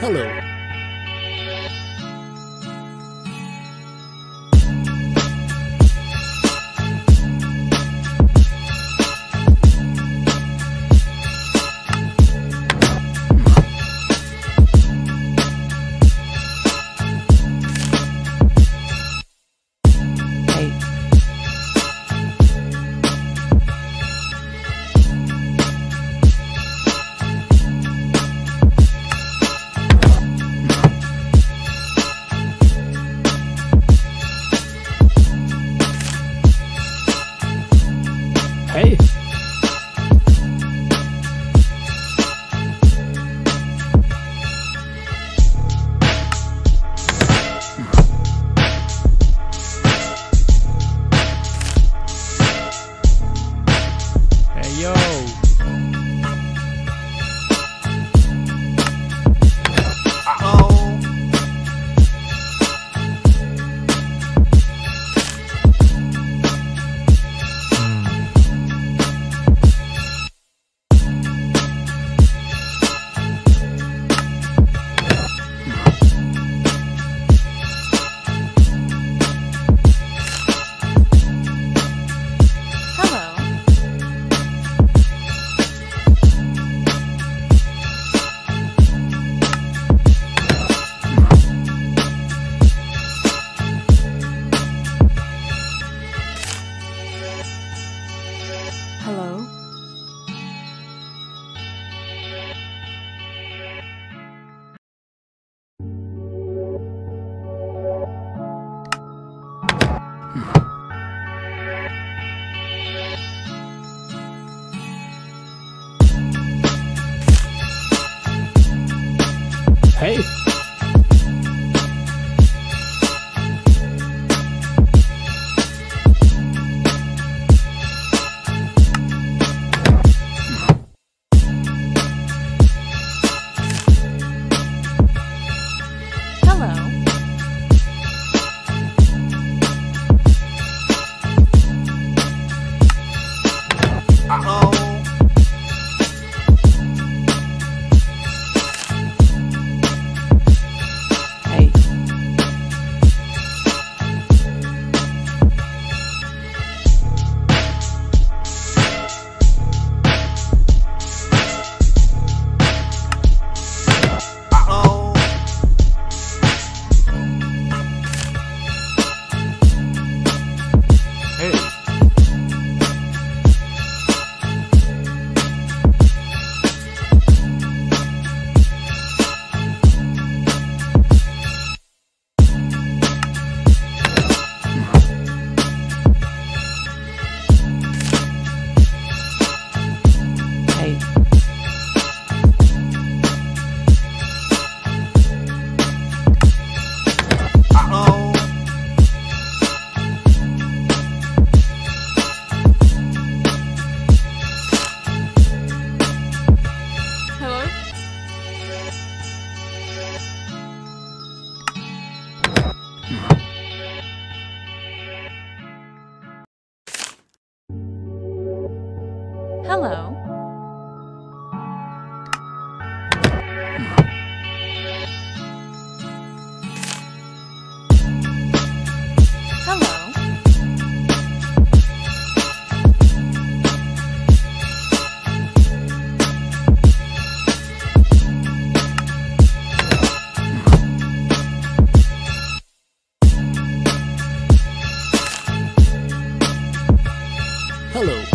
Hello. Hey. Hey. Hello. hello.